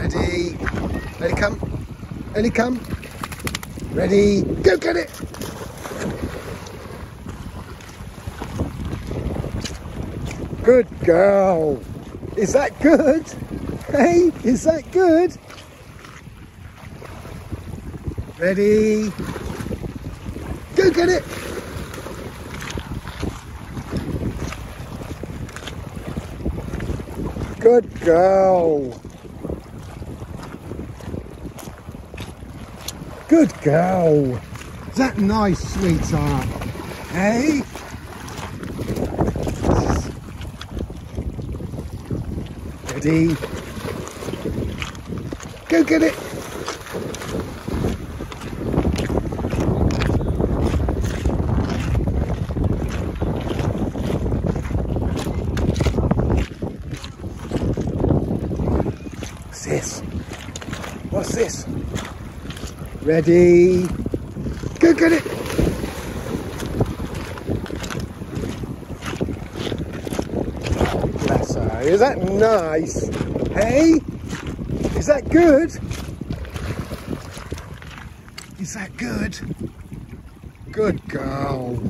Ready? Ready, come. Ready, come. Ready, go get it. Good girl. Is that good? Hey, is that good? Ready? Go get it. Good girl. Good girl. Is that nice, sweetheart? Hey? Ready? Go get it. What's this? What's this? Ready? Go get it! Is that nice? Hey? Is that good? Is that good? Good girl.